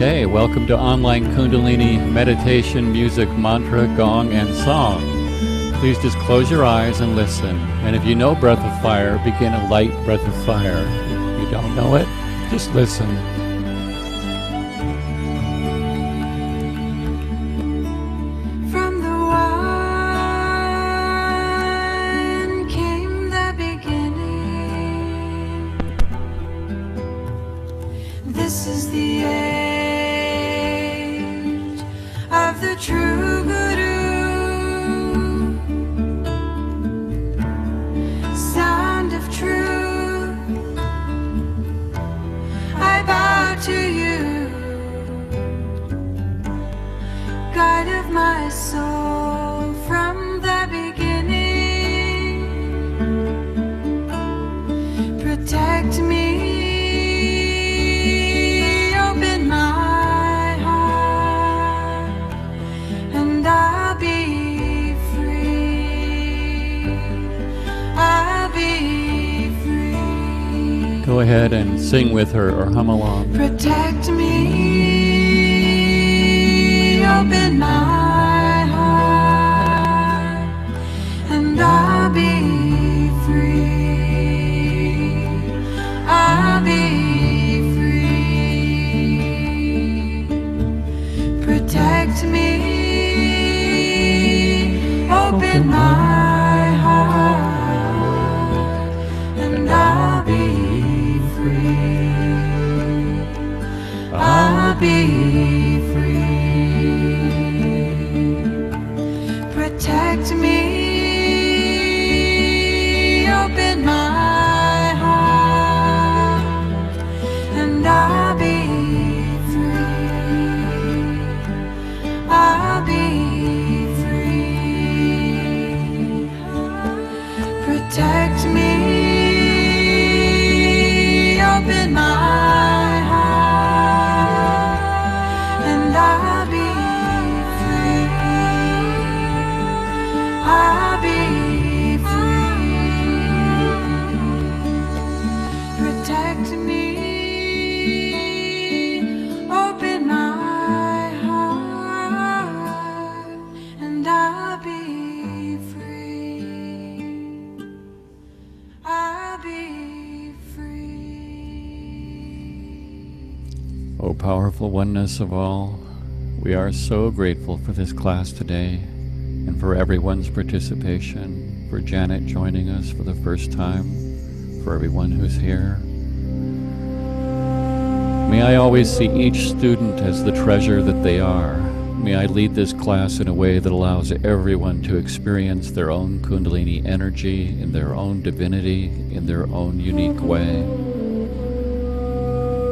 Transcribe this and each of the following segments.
Okay, welcome to online Kundalini meditation, music, mantra, gong, and song. Please just close your eyes and listen. And if you know breath of fire, begin a light breath of fire. If you don't know it, just listen. With her oneness of all, we are so grateful for this class today and for everyone's participation, for Janet joining us for the first time, for everyone who's here. May I always see each student as the treasure that they are. May I lead this class in a way that allows everyone to experience their own Kundalini energy in their own divinity, in their own unique way.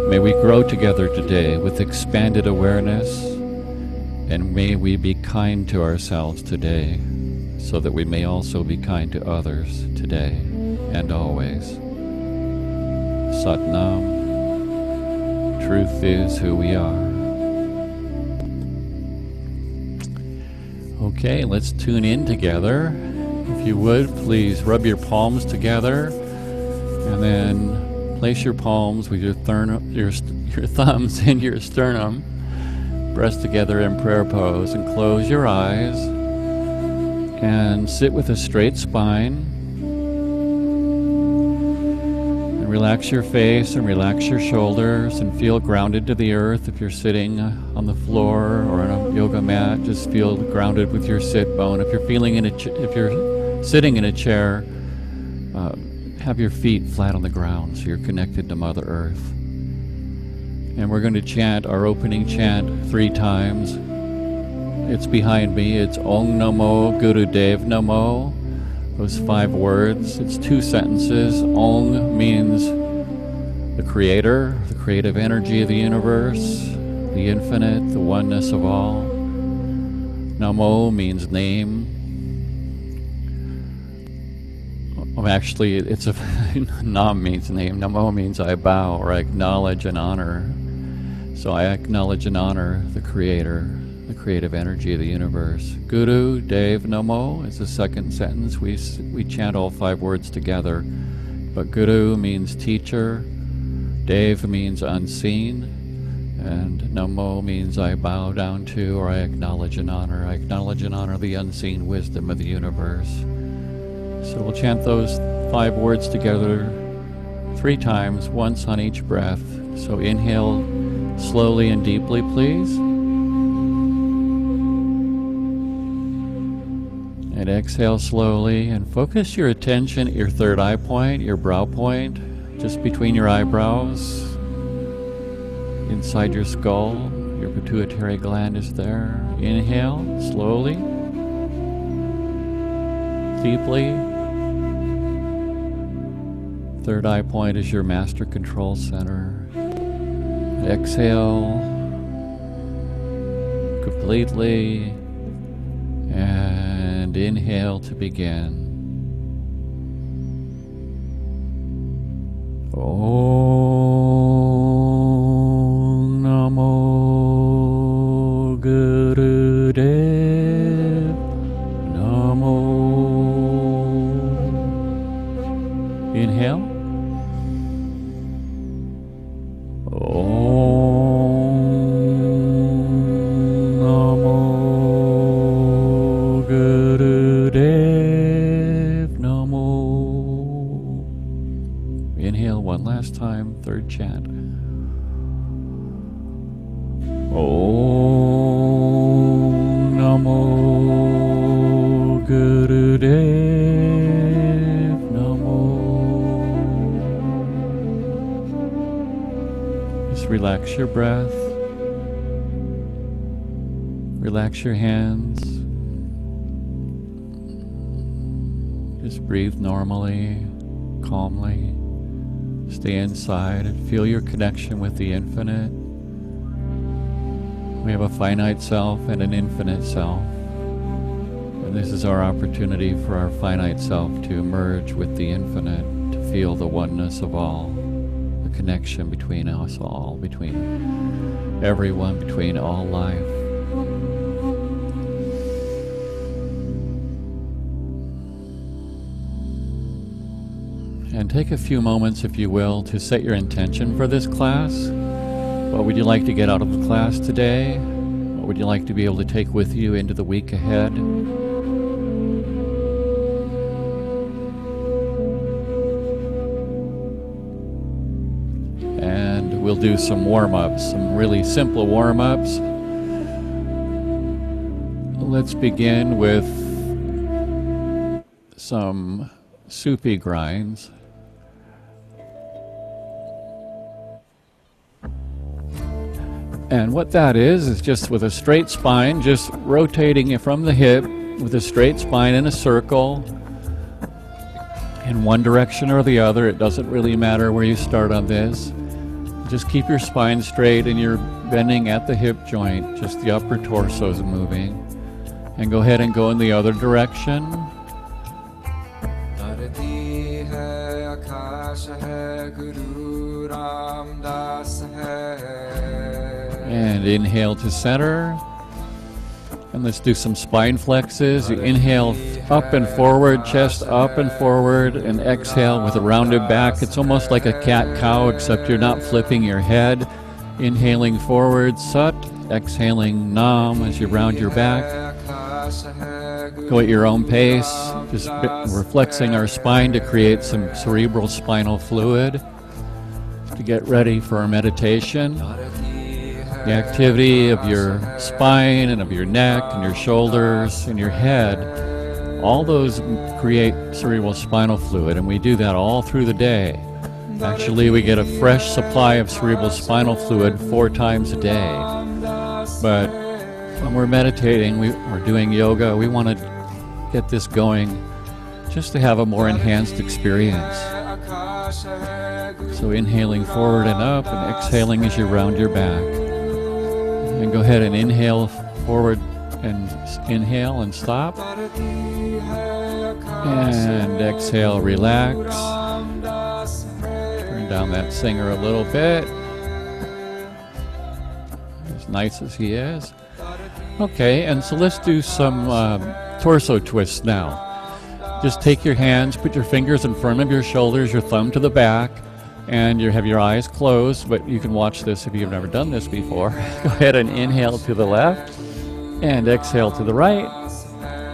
May we grow together today with expanded awareness, and may we be kind to ourselves today, so that we may also be kind to others today and always. Sat Nam. Truth is who we are. Okay, let's tune in together. If you would, please rub your palms together and then place your palms with your, thurn- your, your thumbs in your sternum, press together in prayer pose, and close your eyes and sit with a straight spine. And relax your face and relax your shoulders and feel grounded to the earth. If you're sitting on the floor or on a yoga mat, just feel grounded with your sit bone. If you're feeling in a ch- if you're sitting in a chair, have your feet flat on the ground so you're connected to Mother Earth. And we're going to chant our opening chant three times. It's behind me. It's Om Namo Guru Dev Namo. Those five words. It's two sentences. Om means the creator, the creative energy of the universe, the infinite, the oneness of all. Namo means name. Well, actually, it's a Nam means name. Namo means I bow or I acknowledge and honor. So I acknowledge and honor the Creator, the creative energy of the universe. Guru Dev Namo is the second sentence. We we chant all five words together. But Guru means teacher. Dev means unseen. And Namo means I bow down to or I acknowledge and honor. I acknowledge and honor the unseen wisdom of the universe. So we'll chant those five words together three times, once on each breath. So inhale slowly and deeply, please. And exhale slowly and focus your attention at your third eye point, your brow point, just between your eyebrows, inside your skull. Your pituitary gland is there. Inhale slowly, deeply. Third eye point is your master control center. Exhale completely and inhale to begin. Om Your hands. Just breathe normally, calmly. Stay inside and feel your connection with the infinite. We have a finite self and an infinite self. And this is our opportunity for our finite self to merge with the infinite, to feel the oneness of all, the connection between us all, between everyone, between all life. And take a few moments, if you will, to set your intention for this class. What would you like to get out of the class today? What would you like to be able to take with you into the week ahead? And we'll do some warm ups, some really simple warm ups. Let's begin with some Sufi grinds. And what that is, is just with a straight spine, just rotating it from the hip with a straight spine in a circle in one direction or the other. It doesn't really matter where you start on this. Just keep your spine straight and you're bending at the hip joint, just the upper torso is moving. And go ahead and go in the other direction. And inhale to center. And let's do some spine flexes. You inhale up and forward, chest up and forward, and exhale with a rounded back. It's almost like a cat cow, except you're not flipping your head. Inhaling forward, Sat. Exhaling, nam, as you round your back. Go at your own pace, just reflexing our spine to create some cerebral spinal fluid to get ready for our meditation the activity of your spine and of your neck and your shoulders and your head, all those create cerebral spinal fluid, and we do that all through the day. Actually, we get a fresh supply of cerebral spinal fluid four times a day. But when we're meditating, we are doing yoga, we want to get this going just to have a more enhanced experience. So inhaling forward and up and exhaling as you round your back. And go ahead and inhale forward and inhale and stop. And exhale, relax. Turn down that singer a little bit. As nice as he is. Okay, and so let's do some uh, torso twists now. Just take your hands, put your fingers in front of your shoulders, your thumb to the back and you have your eyes closed, but you can watch this if you've never done this before. Go ahead and inhale to the left and exhale to the right.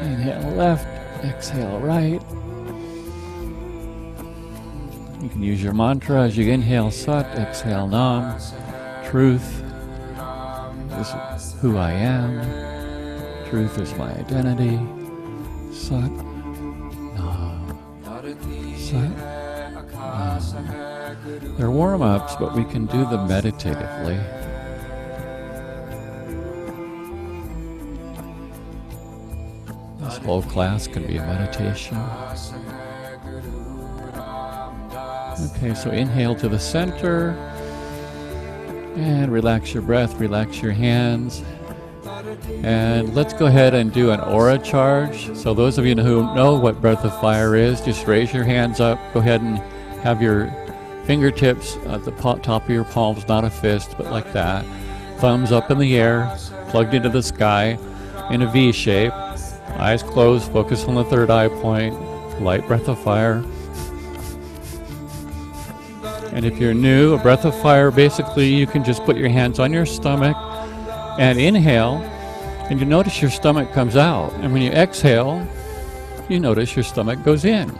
Inhale left, exhale right. You can use your mantra as you inhale Sat, exhale Nam. Truth is who I am. Truth is my identity. Sat, Nam. Sat, they're warm ups, but we can do them meditatively. This whole class can be a meditation. Okay, so inhale to the center and relax your breath, relax your hands. And let's go ahead and do an aura charge. So, those of you who know what breath of fire is, just raise your hands up. Go ahead and have your fingertips at the top of your palms, not a fist, but like that. Thumbs up in the air, plugged into the sky in a V shape. Eyes closed, focus on the third eye point. Light breath of fire. And if you're new, a breath of fire, basically you can just put your hands on your stomach and inhale, and you notice your stomach comes out. And when you exhale, you notice your stomach goes in.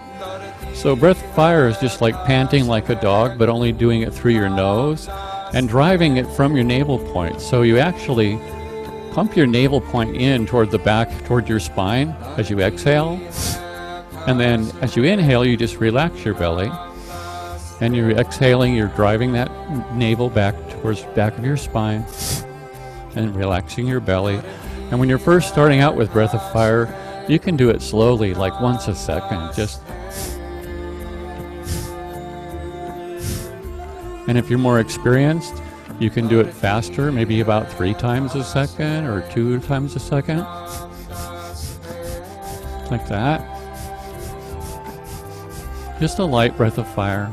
So breath fire is just like panting like a dog, but only doing it through your nose and driving it from your navel point. So you actually pump your navel point in toward the back, toward your spine as you exhale. And then as you inhale, you just relax your belly. And you're exhaling, you're driving that navel back towards the back of your spine and relaxing your belly. And when you're first starting out with breath of fire, you can do it slowly, like once a second. Just and if you're more experienced, you can do it faster, maybe about three times a second or two times a second. Like that. Just a light breath of fire.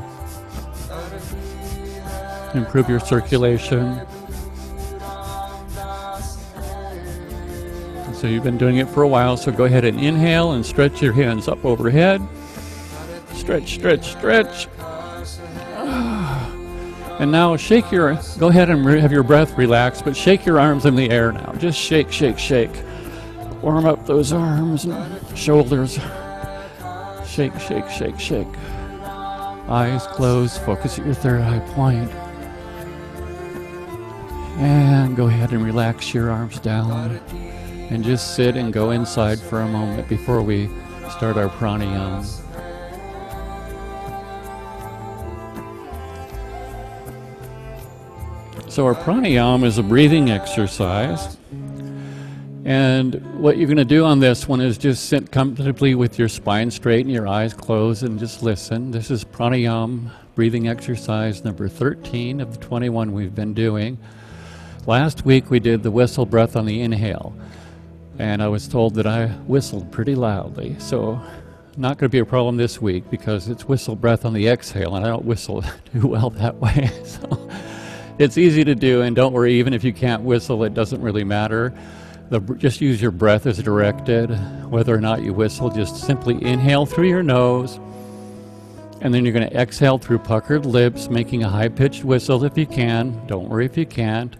Improve your circulation. So you've been doing it for a while, so go ahead and inhale and stretch your hands up overhead. Stretch, stretch, stretch. And now shake your, go ahead and have your breath relax, but shake your arms in the air now. Just shake, shake, shake. Warm up those arms and shoulders. Shake, shake, shake, shake. Eyes closed, focus at your third eye point. And go ahead and relax your arms down. And just sit and go inside for a moment before we start our pranayama. So, our pranayama is a breathing exercise. And what you're going to do on this one is just sit comfortably with your spine straight and your eyes closed and just listen. This is pranayama breathing exercise number 13 of the 21 we've been doing. Last week we did the whistle breath on the inhale, and I was told that I whistled pretty loudly. So, not going to be a problem this week because it's whistle breath on the exhale, and I don't whistle too well that way. So, it's easy to do, and don't worry, even if you can't whistle, it doesn't really matter. The, just use your breath as directed. Whether or not you whistle, just simply inhale through your nose, and then you're going to exhale through puckered lips, making a high pitched whistle if you can. Don't worry if you can't.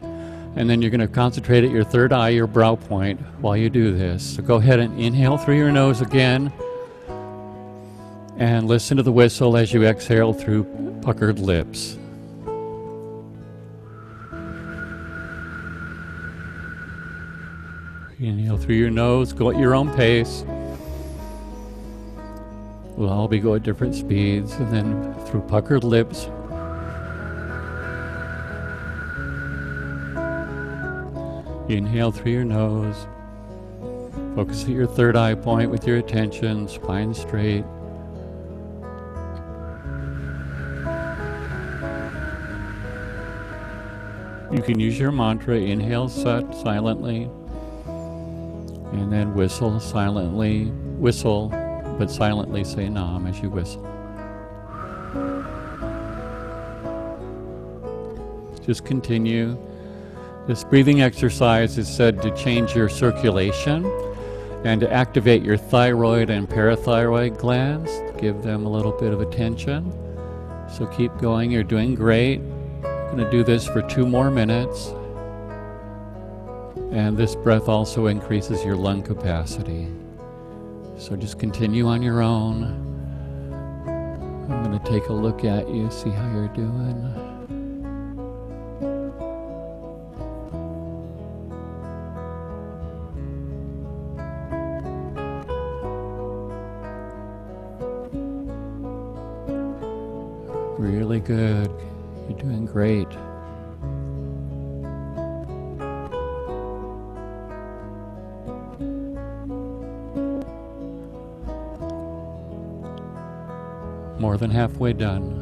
And then you're going to concentrate at your third eye, your brow point, while you do this. So go ahead and inhale through your nose again. And listen to the whistle as you exhale through puckered lips. Inhale through your nose, go at your own pace. We'll all be going at different speeds, and then through puckered lips. Inhale through your nose. Focus at your third eye point with your attention, spine straight. You can use your mantra, inhale Sat silently, and then whistle silently, whistle, but silently say Nam as you whistle. Just continue. This breathing exercise is said to change your circulation and to activate your thyroid and parathyroid glands, give them a little bit of attention. So keep going. You're doing great. I'm going to do this for two more minutes. And this breath also increases your lung capacity. So just continue on your own. I'm going to take a look at you, see how you're doing. Really good. You're doing great. Halfway done.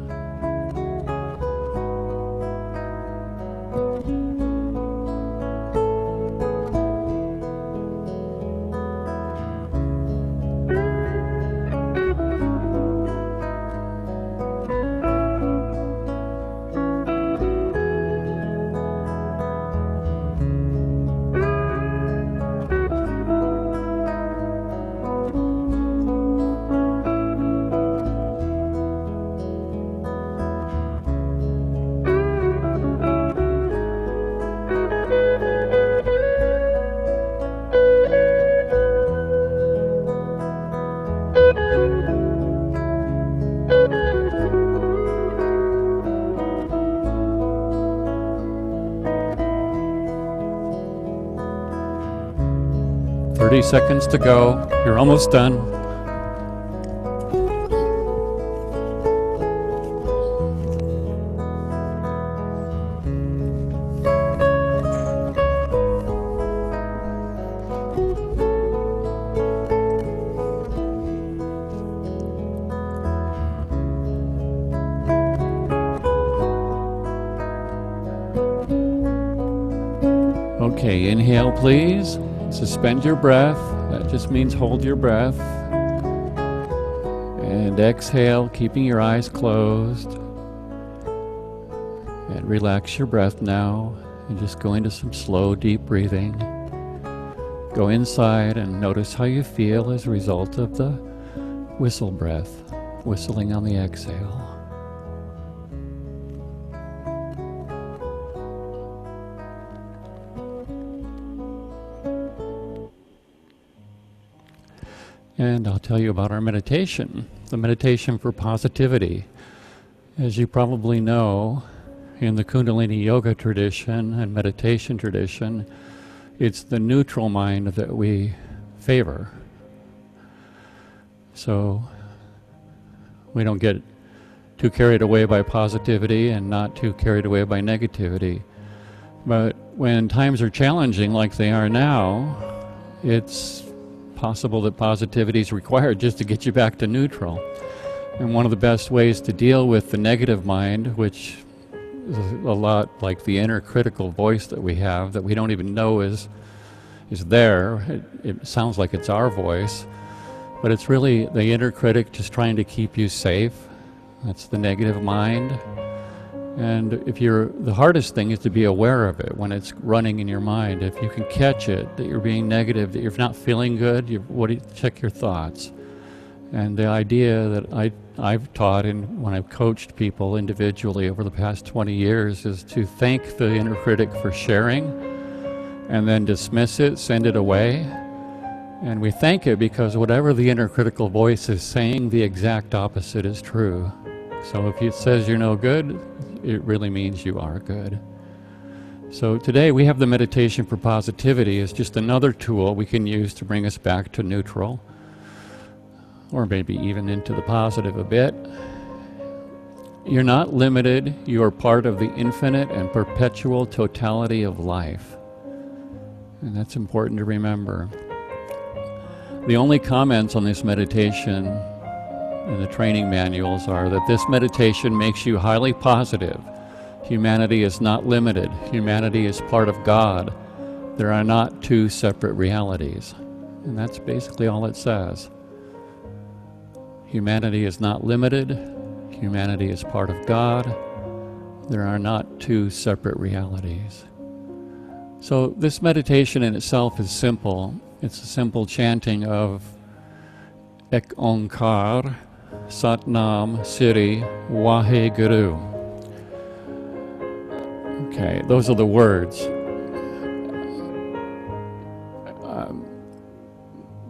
Thirty seconds to go. You're almost done. Suspend your breath. That just means hold your breath. And exhale, keeping your eyes closed. And relax your breath now. And just go into some slow, deep breathing. Go inside and notice how you feel as a result of the whistle breath, whistling on the exhale. And I'll tell you about our meditation, the meditation for positivity. As you probably know, in the Kundalini yoga tradition and meditation tradition, it's the neutral mind that we favor. So we don't get too carried away by positivity and not too carried away by negativity. But when times are challenging like they are now, it's possible that positivity is required just to get you back to neutral. And one of the best ways to deal with the negative mind, which is a lot like the inner critical voice that we have that we don't even know is is there. It, it sounds like it's our voice, but it's really the inner critic just trying to keep you safe. That's the negative mind. And if you're, the hardest thing is to be aware of it when it's running in your mind. If you can catch it, that you're being negative, that you're not feeling good, you, what do you, check your thoughts. And the idea that I, I've taught and when I've coached people individually over the past 20 years is to thank the inner critic for sharing and then dismiss it, send it away. And we thank it because whatever the inner critical voice is saying, the exact opposite is true. So if it says you're no good, it really means you are good. So today we have the meditation for positivity as just another tool we can use to bring us back to neutral, or maybe even into the positive a bit. You're not limited, you are part of the infinite and perpetual totality of life. And that's important to remember. The only comments on this meditation in the training manuals are that this meditation makes you highly positive. Humanity is not limited, humanity is part of God. There are not two separate realities. And that's basically all it says. Humanity is not limited, humanity is part of God. There are not two separate realities. So, this meditation in itself is simple. It's a simple chanting of Ek Onkar, Satnam, Siri, Wahe Guru. Okay, those are the words. Um,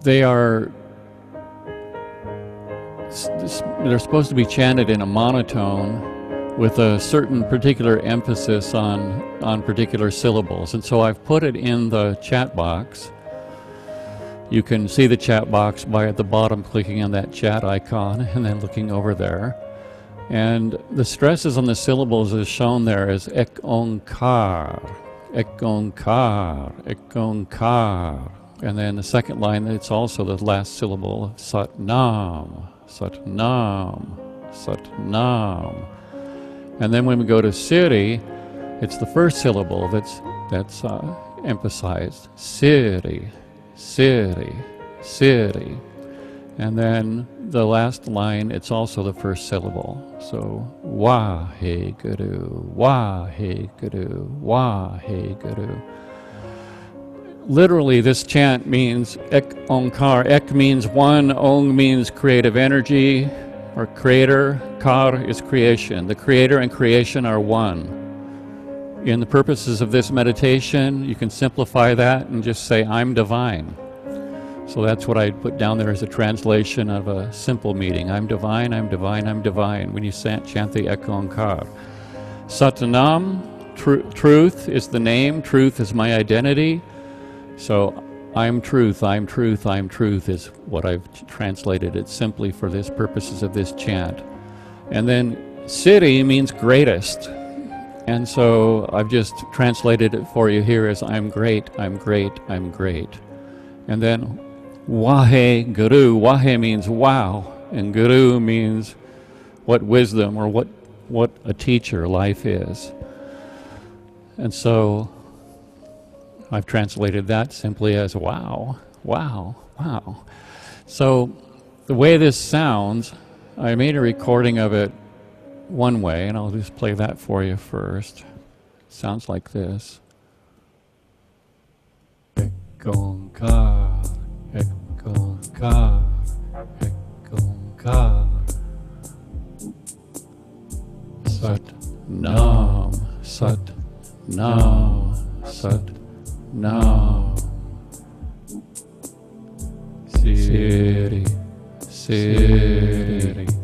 they are they're supposed to be chanted in a monotone with a certain particular emphasis on on particular syllables and so I've put it in the chat box you can see the chat box by at the bottom clicking on that chat icon and then looking over there. And the stresses on the syllables is shown there as ek onkar ek onkar ek onkar and then the second line it's also the last syllable sat nam sat nam sat nam and then when we go to Siri, it's the first syllable that's that's uh, emphasized. Siri, Siri, Siri. And then the last line, it's also the first syllable. So Wahe Guru, Wahe Guru, Wahe Guru. Literally, this chant means Ek Onkar. Ek means one, Ong means creative energy or creator, Kar is creation. The creator and creation are one. In the purposes of this meditation, you can simplify that and just say, I'm divine. So that's what I put down there as a translation of a simple meaning. I'm divine, I'm divine, I'm divine, when you chant the Ek Onkar. Satanam, tru- truth is the name, truth is my identity. So I'm truth, I'm truth, I'm truth is what I've translated it simply for this purposes of this chant. And then Siri means greatest. And so I've just translated it for you here as I'm great, I'm great, I'm great. And then Wahe Guru, Wahe means wow, and Guru means what wisdom or what, what a teacher life is. And so I've translated that simply as wow, wow, wow. So the way this sounds, I made a recording of it one way, and I'll just play that for you first. sounds like this. Ekongkar, ekongkar, ekongkar. Sat Nam, Sat Nam, Sat Nam. Siri, Siri, Siri.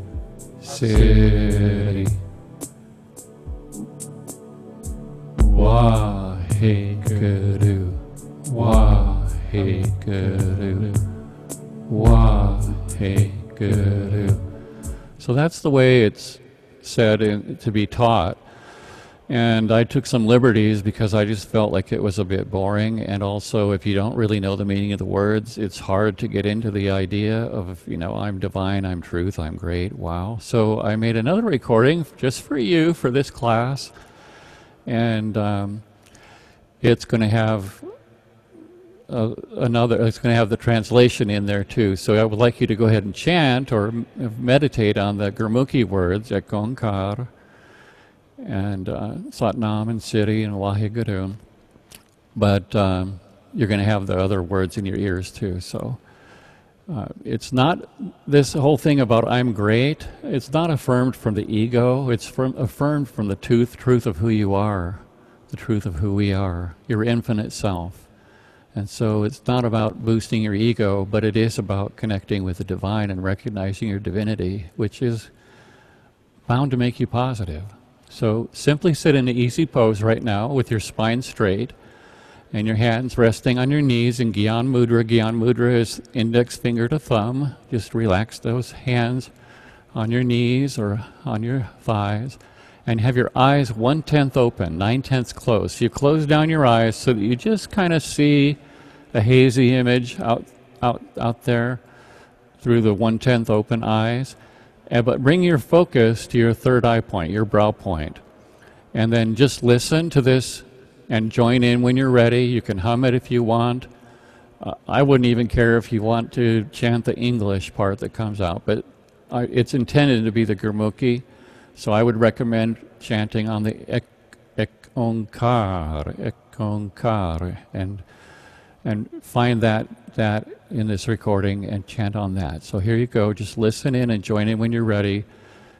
Waheguru, Waheguru, Waheguru. So that's the way it's said in, to be taught. And I took some liberties because I just felt like it was a bit boring. And also, if you don't really know the meaning of the words, it's hard to get into the idea of, you know, I'm divine, I'm truth, I'm great, wow. So I made another recording just for you for this class. And um, it's going to have uh, another, it's going to have the translation in there too. So I would like you to go ahead and chant or meditate on the Gurmukhi words, at Ekonkar and uh, Satnam and Siddhi and Waheguru. But um, you're going to have the other words in your ears too. So uh, it's not this whole thing about I'm great. It's not affirmed from the ego. It's from, affirmed from the truth, truth of who you are, the truth of who we are, your infinite self. And so it's not about boosting your ego, but it is about connecting with the divine and recognizing your divinity, which is bound to make you positive. So simply sit in an easy pose right now with your spine straight and your hands resting on your knees in Gyan Mudra. Gyan Mudra is index finger to thumb. Just relax those hands on your knees or on your thighs and have your eyes one tenth open, nine tenths closed. So you close down your eyes so that you just kind of see a hazy image out, out, out there through the one tenth open eyes. But bring your focus to your third eye point, your brow point. And then just listen to this and join in when you're ready. You can hum it if you want. Uh, I wouldn't even care if you want to chant the English part that comes out, but it's intended to be the Gurmukhi. So I would recommend chanting on the Ek, ek Onkar, Ek Onkar. And and find that that in this recording and chant on that. So here you go. Just listen in and join in when you're ready.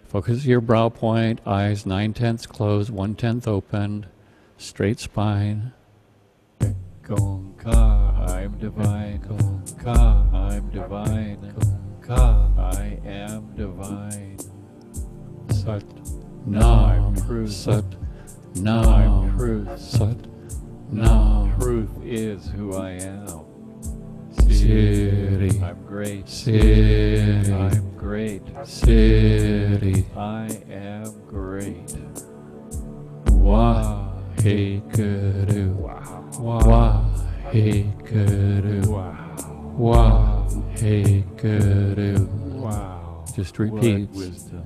Focus your brow point, eyes nine tenths closed, one tenth open, straight spine. Gong ka, I'm divine. Gong ka, I'm divine. Gong ka, I am divine. Sat, Nam. Sat, Nam. Sat, Nam, truth is who I am. Siri. I'm great. Siri. I'm great. Siri. I am great. Waheguru. Waheguru. Waheguru. Wow. Just repeat. wisdom.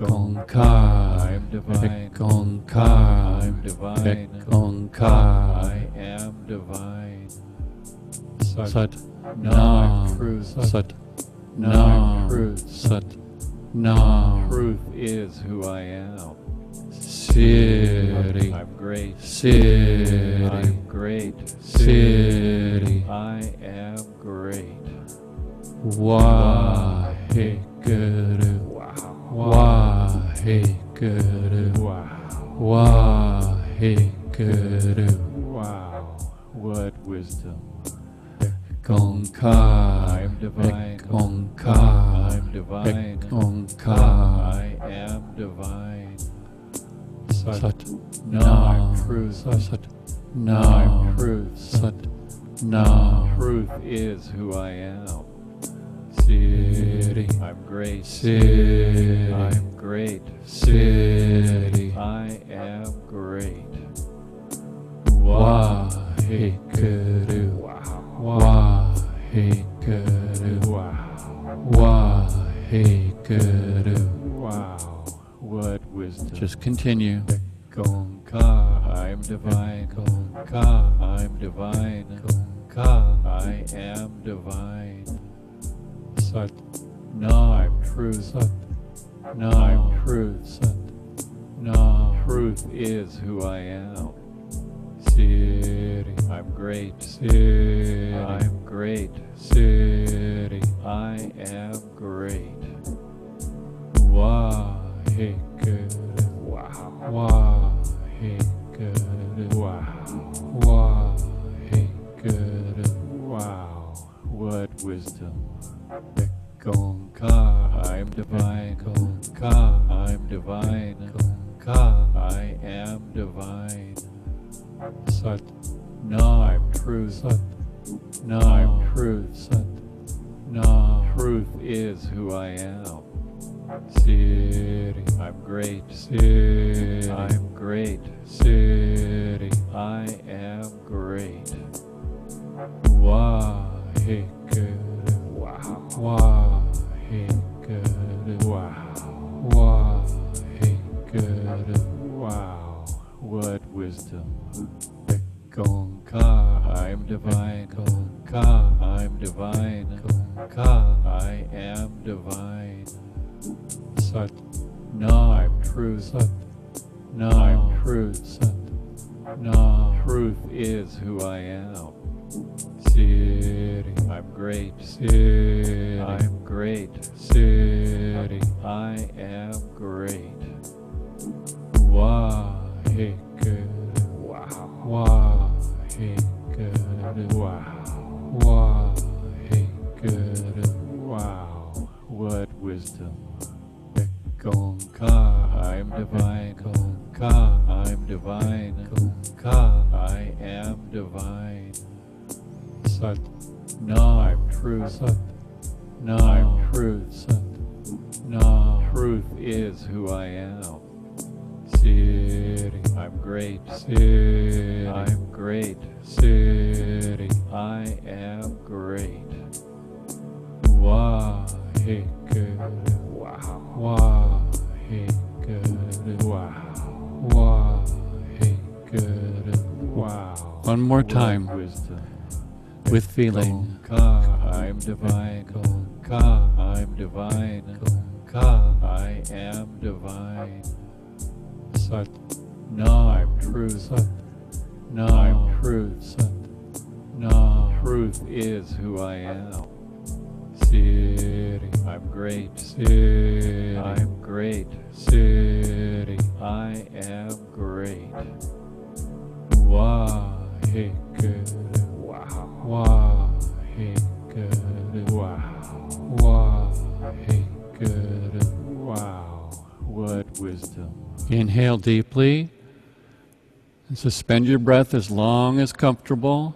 Gong I'm divine. Gong I'm divine. Gong I am divine. Sat Nam, Sat Nam, Sat Nam. Truth is who I am. Siri, I'm great. Siri, I'm great. Siri, I am great. Waheguru. Waheguru. Waheguru. Wow. What wisdom. Gong ka, I'm divine. Gong ka, I'm divine. Gong ka, I am divine. Sat No, Nam, I'm truth. Sat No, I'm truth. Sat Nam, Truth is who I am. Siri, I'm great. Siri. I'm great. Siri. I am great. Waheguru, Wow. Waheguru, Wow. Waheguru. Wow. What wisdom. Just continue. Gongka. I'm divine. Gongka. I'm divine. Gongka. I am divine. Sat No, I'm truth. Sat Nam, truth. Sat Nam, Truth is who I am. Siri, I'm great. Siri, I'm great. Siri, I am great. Waheguru, Wow. Waheguru, Wow. Waheguru. Wow. What wisdom. Gong I'm divine. I'm divine. I am divine. Sat No, I'm truth. Sat Nam, truth. Sat Nam, Truth is who I am. I'm great. Ka, I'm divine. Ka, I am divine. Sat No, I'm truth. Sat No, I'm truth. Sat Nam, Truth is who I am. Siri, I'm great. Siri, I'm great. Siri, I am great. Waheguru, One more time with feeling. I'm divine. I'm divine. I am divine. Sat No, I'm truth. No, I'm truth. Sat truth is who I am. Siri, I'm great. Siri, I'm great. Siri, I am great. Wow. Inhale deeply and suspend your breath as long as comfortable.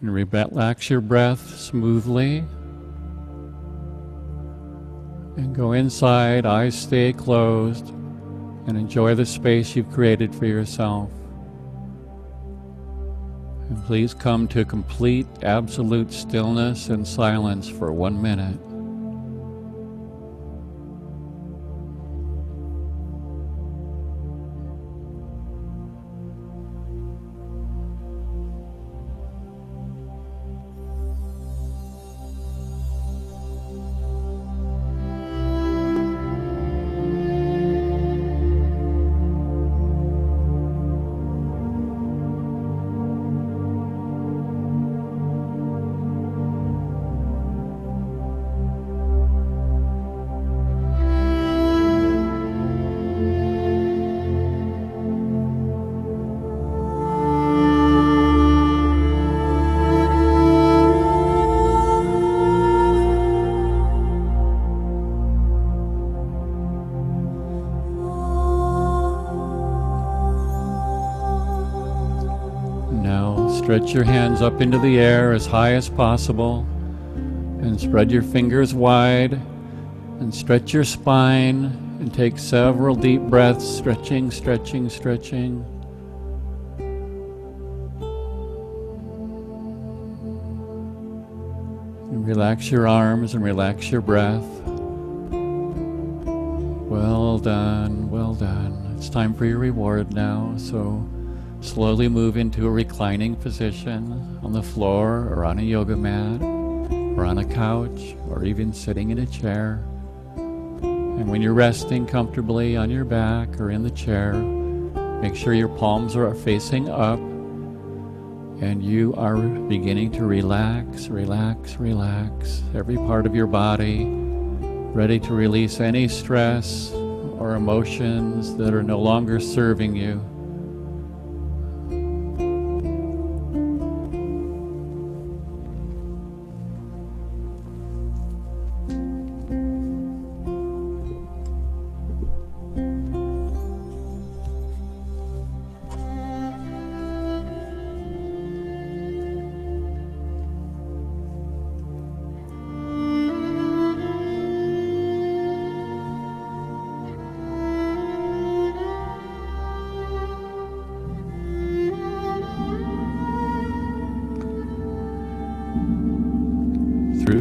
And relax your breath smoothly. And go inside, eyes stay closed, and enjoy the space you've created for yourself. And please come to complete, absolute stillness and silence for one minute. Stretch your hands up into the air as high as possible and spread your fingers wide and stretch your spine and take several deep breaths, stretching, stretching, stretching. And relax your arms and relax your breath. Well done, well done. It's time for your reward now, so slowly move into a reclining position on the floor or on a yoga mat or on a couch or even sitting in a chair. And when you're resting comfortably on your back or in the chair, make sure your palms are facing up and you are beginning to relax, relax, relax every part of your body, ready to release any stress or emotions that are no longer serving you.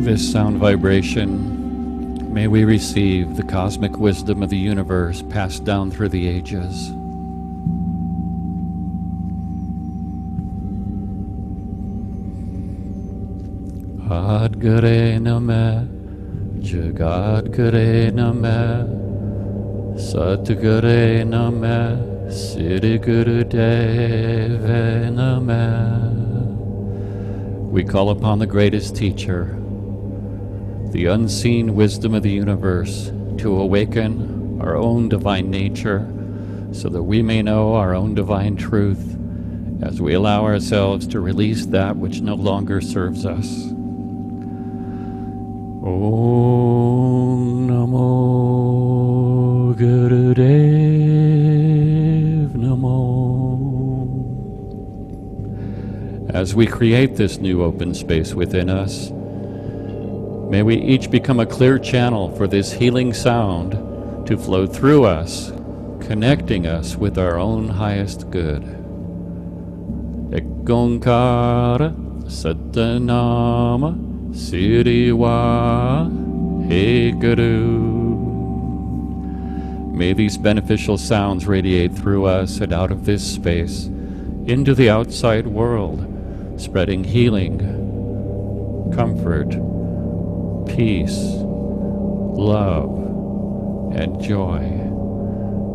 Through this sound vibration, may we receive the cosmic wisdom of the universe passed down through the ages. Adgare Name, Jagadgare Name, Satgare Name, Siddhi Guru Deve Name. We call upon the greatest teacher, the unseen wisdom of the universe, to awaken our own divine nature so that we may know our own divine truth as we allow ourselves to release that which no longer serves us. Om Namo Gurudev Namo. As we create this new open space within us, may we each become a clear channel for this healing sound to flow through us, connecting us with our own highest good. Ekonkara Satanama Siri Wahe Guru. May these beneficial sounds radiate through us and out of this space into the outside world, spreading healing, comfort, peace, love, and joy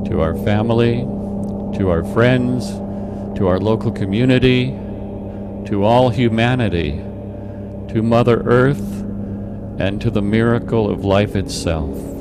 to our family, to our friends, to our local community, to all humanity, to Mother Earth, and to the miracle of life itself.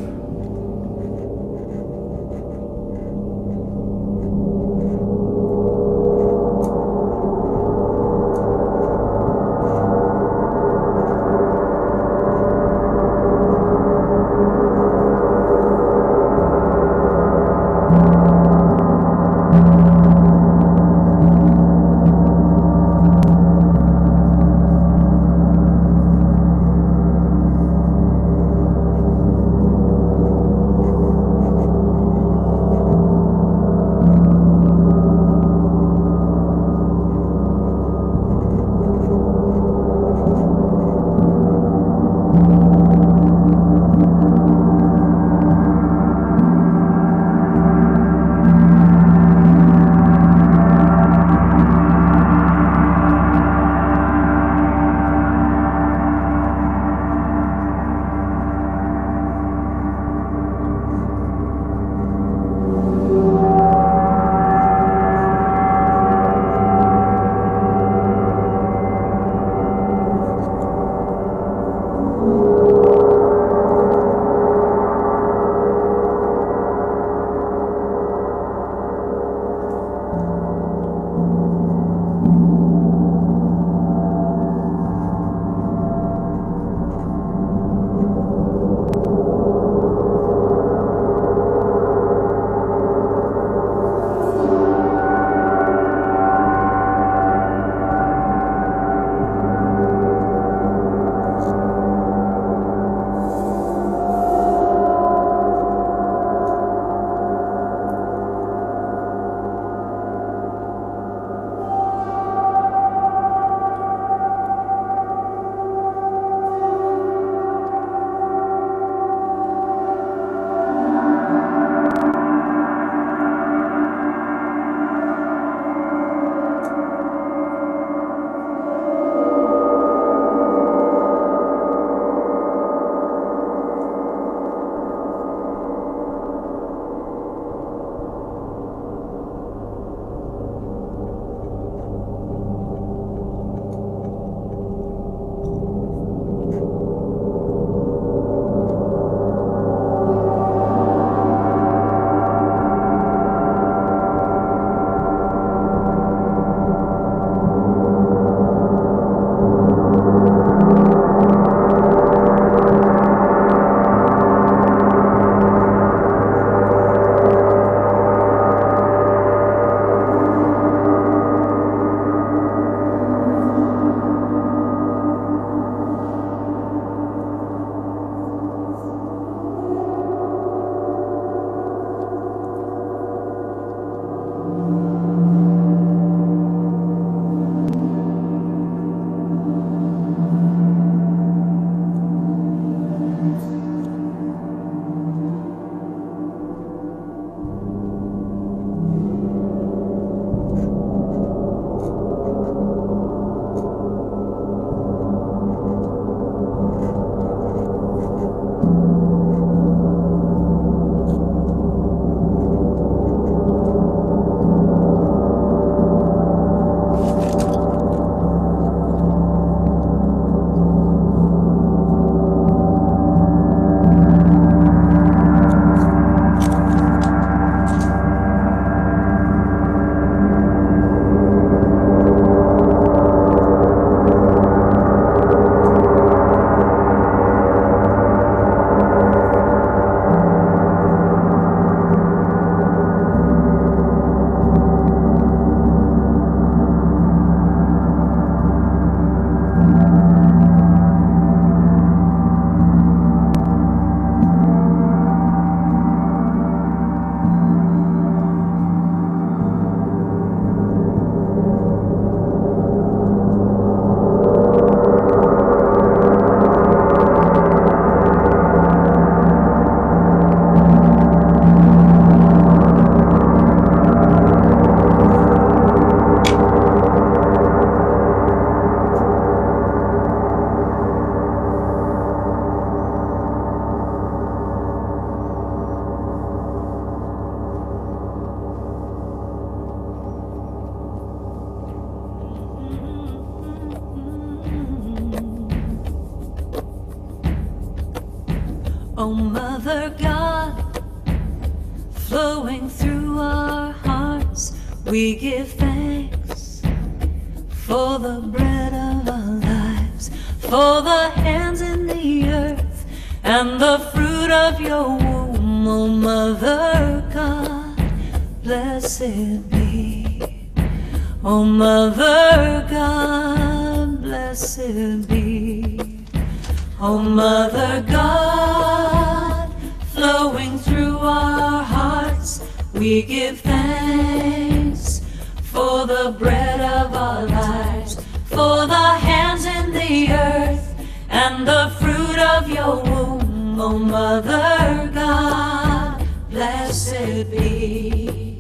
Oh, Mother God, flowing through our hearts, we give thanks for the bread of our lives, for the hands in the earth, and the fruit of your womb, oh, Mother God, blessed be. Oh, Mother God, blessed be. Oh, Mother God, flowing through our hearts, we give thanks for the bread of our lives, for the hands in the earth, and the fruit of your womb, oh, Mother God, blessed be.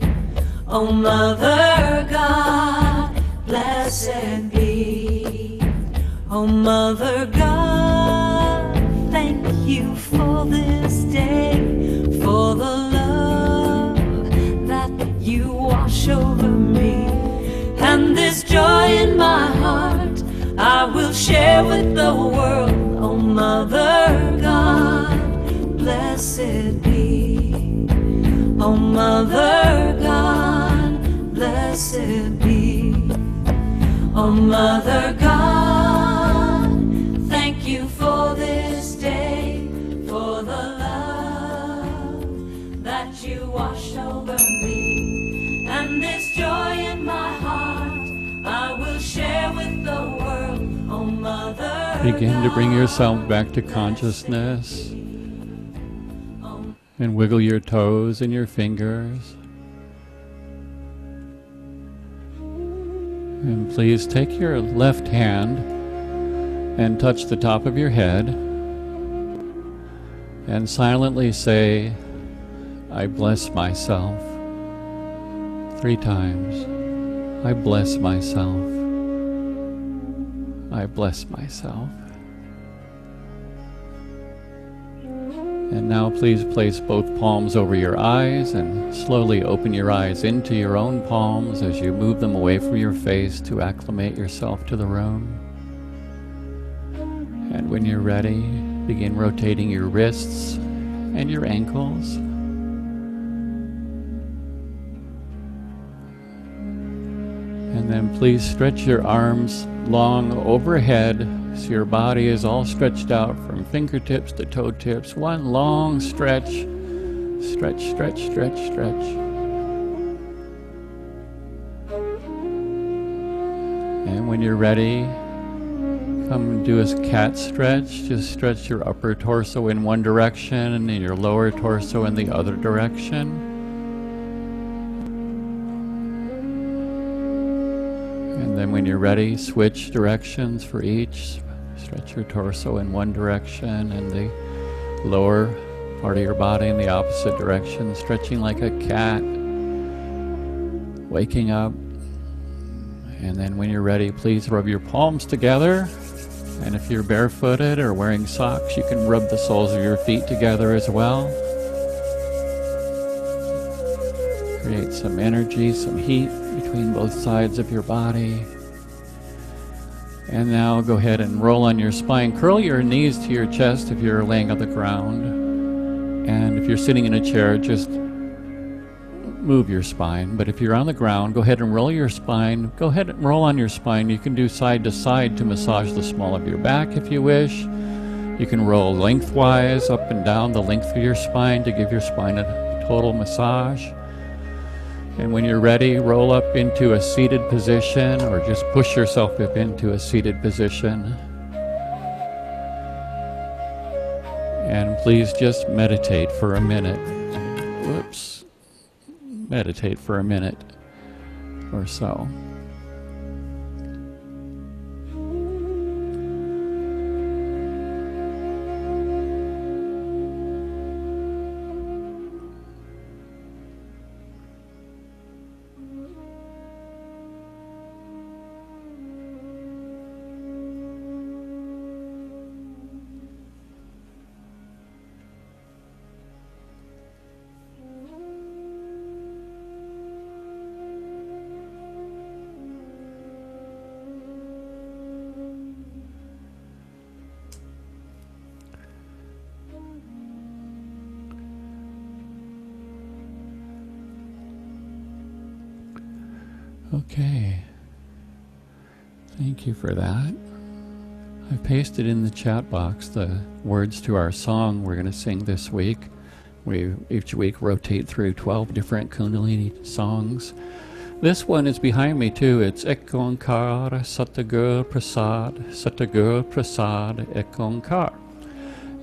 Oh, Mother God, blessed be. Oh, Mother God, you for this day, for the love that you wash over me, and this joy in my heart I will share with the world. Oh, Mother God, blessed be. Oh, Mother God, blessed be. Oh, Mother God, Begin to bring yourself back to consciousness and wiggle your toes and your fingers. And please take your left hand and touch the top of your head and silently say, I bless myself. Three times. I bless myself. I bless myself. And now please place both palms over your eyes and slowly open your eyes into your own palms as you move them away from your face to acclimate yourself to the room. And when you're ready, begin rotating your wrists and your ankles. And then please stretch your arms long overhead so your body is all stretched out from fingertips to toe tips. One long stretch. Stretch, stretch, stretch, stretch. And when you're ready, come do a cat stretch. Just stretch your upper torso in one direction and your lower torso in the other direction. And then when you're ready, switch directions for each. Stretch your torso in one direction and the lower part of your body in the opposite direction, stretching like a cat. Waking up. And then when you're ready, please rub your palms together. And if you're barefooted or wearing socks, you can rub the soles of your feet together as well. Create some energy, some heat between both sides of your body. And now go ahead and roll on your spine. Curl your knees to your chest if you're laying on the ground. And if you're sitting in a chair, just move your spine. But if you're on the ground, go ahead and roll your spine. Go ahead and roll on your spine. You can do side to side to massage the small of your back if you wish. You can roll lengthwise up and down the length of your spine to give your spine a total massage. And when you're ready, roll up into a seated position or just push yourself up into a seated position. And please just meditate for a minute. Whoops. Meditate for a minute or so. For that. I've pasted in the chat box the words to our song we're going to sing this week. We each week rotate through 12 different Kundalini songs. This one is behind me too. It's Ekonkar Satagur Prasad, Satagur Prasad Ekonkar.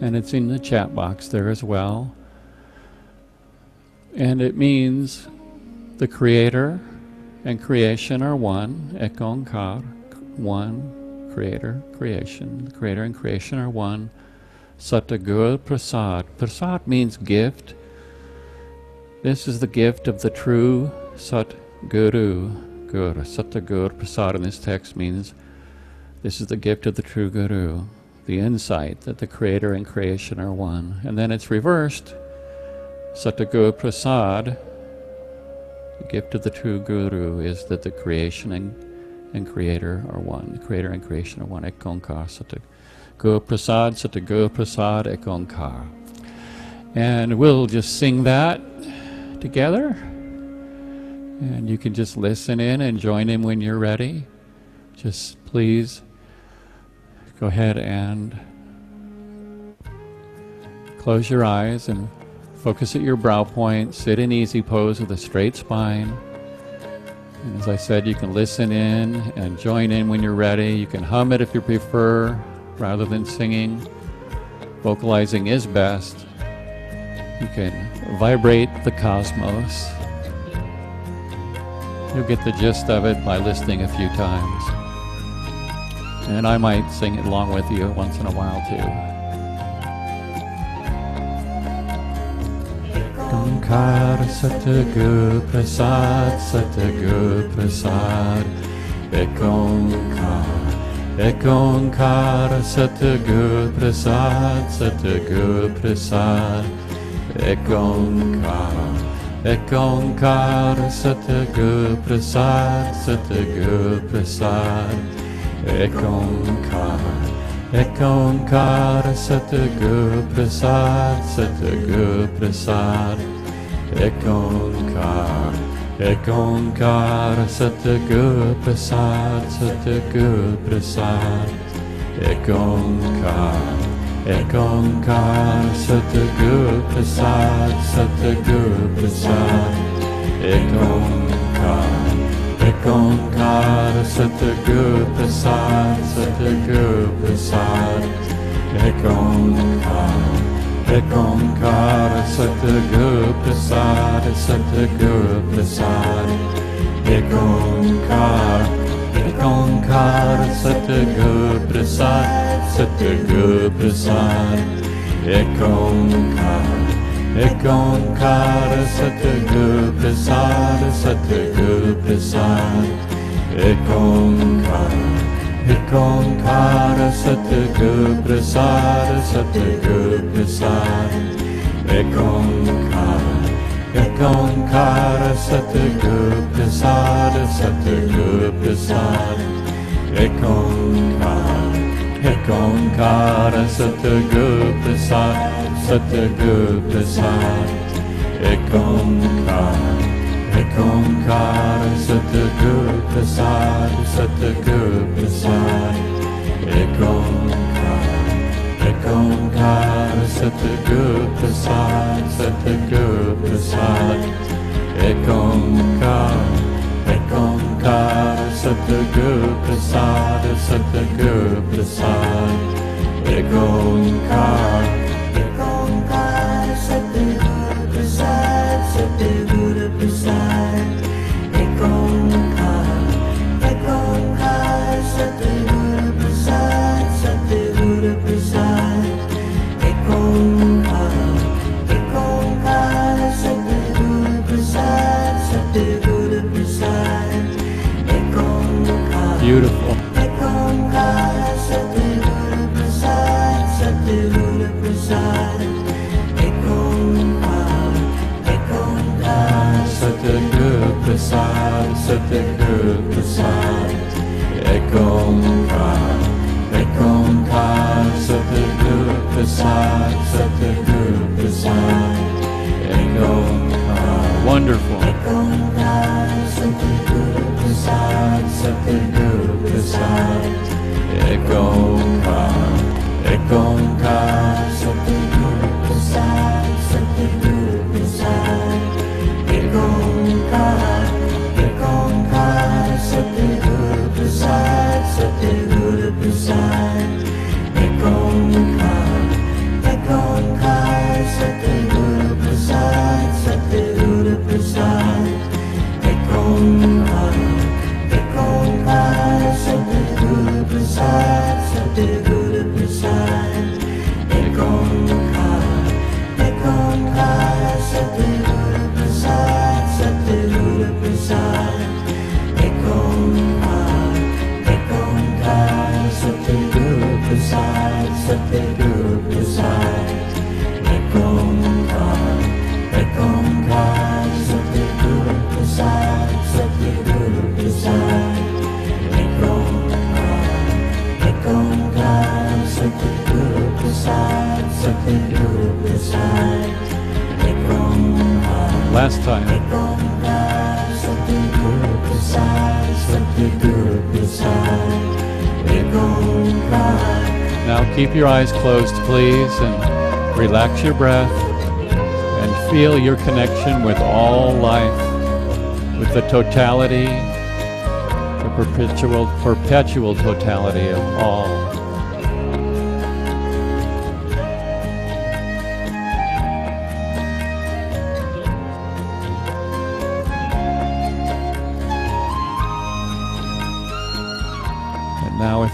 And it's in the chat box there as well. And it means the Creator and creation are one, Ekonkar, one, Creator, creation. The Creator and creation are one. Satagur Prasad. Prasad means gift. This is the gift of the true Sat Guru. Guru. Satagur Prasad in this text means this is the gift of the true Guru, the insight that the Creator and creation are one. And then it's reversed. Satagur Prasad the gift of the true Guru is that the creation and, and creator are one. Creator and creation are one. Ekonkar Sata Guru Prasad Sata Guru Prasad Ekonkar. And we'll just sing that together. And you can just listen in and join in when you're ready. Just please go ahead and close your eyes and Focus at your brow point, sit in easy pose with a straight spine. And as I said, you can listen in and join in when you're ready. You can hum it if you prefer rather than singing. Vocalizing is best. You can vibrate the cosmos. You'll get the gist of it by listening a few times. And I might sing it along with you once in a while too. Onkar Satagur Prasad Satagur Prasad. Ekonkar Ekonkar Satagur Prasad Satagur Prasad. Ekonkar Ekonkar Satagur Prasad Satagur Prasad Ekonkar Ekonkar Satagur Prasad Satagur Prasad Ekonkar Ekonkar Satagur Prasad Satagur Prasad Ekonkar Ekonkar Satagur Prasad. Satagur Prasad Ekonkar Ekonkar Satagur Prasad Satagur Prasad. Ekonkar Ekonkar Satagur Prasad Satagur Ekonkar Satagur Prasad Satagur Prasad. Ekonkar Ekonkara Satagur Prasad Satagur Prasad. Ekonkara Ekonkara Satagur Prasad Satagur Prasad. Ekonkara Ekonkara Satagur Prasad Prasad Satagur Prasad Ekonkar Ekonkar Satagur Prasad Satagur Prasad Ekonkar Ekonkar Satagur Prasad Satagur Prasad Ekonkar Ekonkar Satagur Prasad Satagur Prasad Ekonkar Beautiful. Prasad, Satagur Prasad, Ekonkar, Ekonkar, Satagur Prasad, Satagur Prasad, Ekonkar. Wonderful. Ekongkar, Ekongkar, Last your eyes closed, please, and relax your breath and feel your connection with all life, with the totality, the perpetual, perpetual totality of all.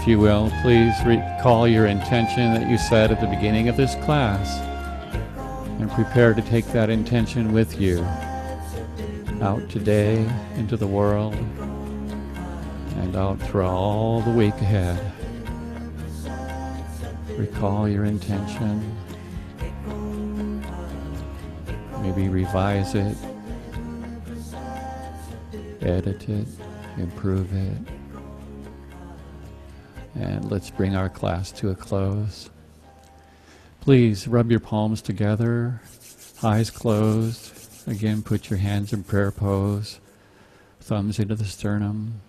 You will, please recall your intention that you said at the beginning of this class and prepare to take that intention with you out today into the world and out through all the week ahead. Recall your intention. Maybe revise it, edit it, improve it. And let's bring our class to a close. Please rub your palms together, eyes closed. Again, put your hands in prayer pose, thumbs into the sternum.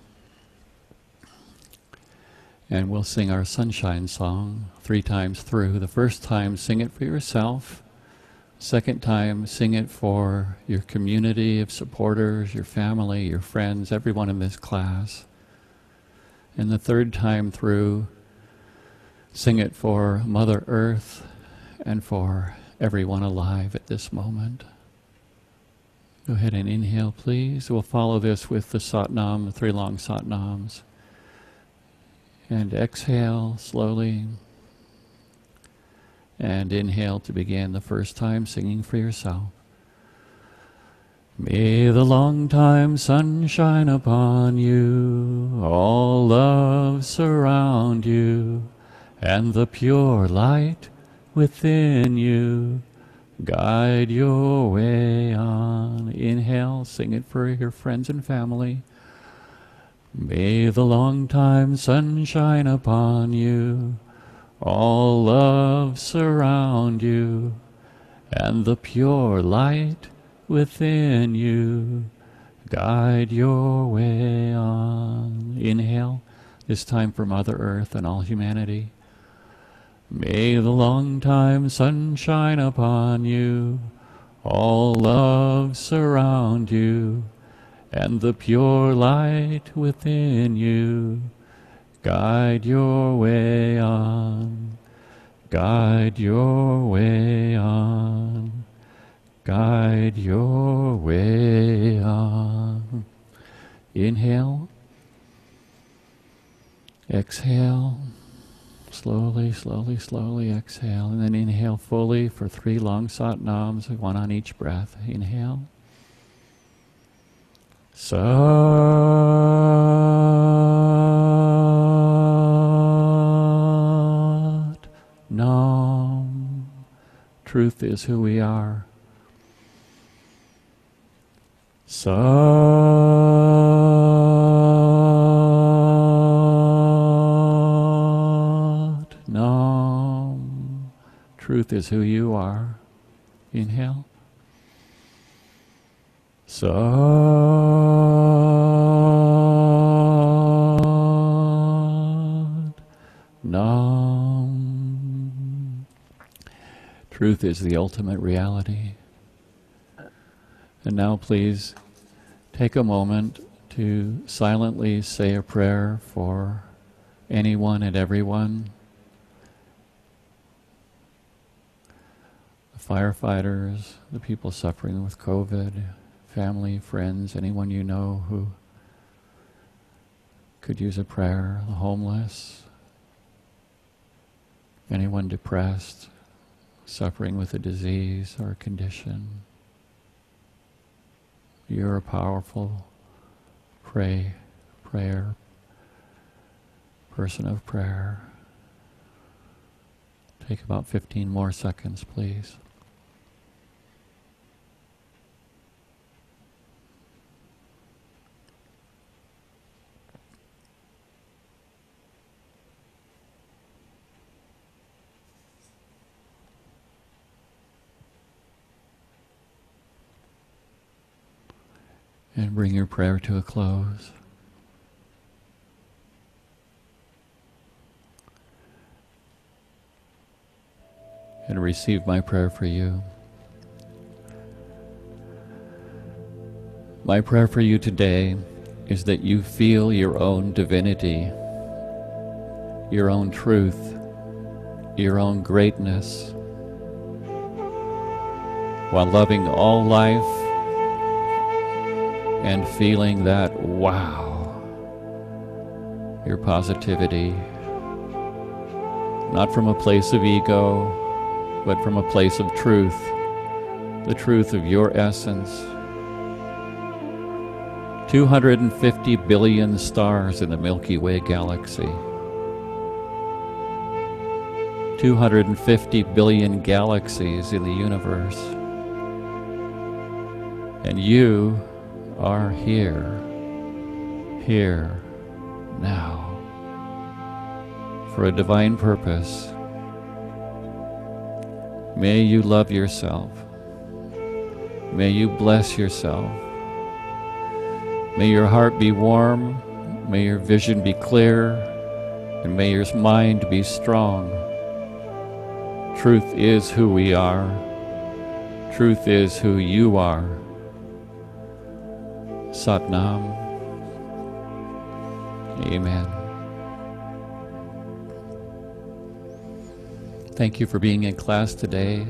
And we'll sing our sunshine song three times through. The first time, sing it for yourself. Second time, sing it for your community of supporters, your family, your friends, everyone in this class. And the third time through, sing it for Mother Earth and for everyone alive at this moment. Go ahead and inhale, please. We'll follow this with the Satnam, the three long Satnams. And exhale slowly. And inhale to begin the first time singing for yourself. May the long time sun shine upon you, all love surround you, and the pure light within you guide your way on. Inhale, sing it for your friends and family. May the long time sun shine upon you, all love surround you, and the pure light within you guide your way on. Inhale, this time for Mother Earth and all humanity. May the long time sun shine upon you, all love surround you, and the pure light within you guide your way on, guide your way on, guide your way on. Inhale, exhale. Slowly, slowly, slowly exhale, and then inhale fully for three long satnams, one on each breath. Inhale. Sat Nam. Truth is who we are. Sat Nam. Truth is who you are. Inhale. Sat Nam. Truth is the ultimate reality. And now, please take a moment to silently say a prayer for anyone and everyone the firefighters, the people suffering with COVID, family, friends, anyone you know who could use a prayer, the homeless, anyone depressed, suffering with a disease or a condition. You're a powerful pray prayer person of prayer. Take about 15 more seconds, please. And bring your prayer to a close. And receive my prayer for you. My prayer for you today is that you feel your own divinity, your own truth, your own greatness, while loving all life and feeling that wow, your positivity, not from a place of ego, but from a place of truth, the truth of your essence. 250 billion stars in the Milky Way galaxy. 250 billion galaxies in the universe. And you are here, here, now, for a divine purpose. May you love yourself. May you bless yourself. May your heart be warm. May your vision be clear. And may your mind be strong. Truth is who we are. Truth is who you are. Satnam. Amen. Thank you for being in class today.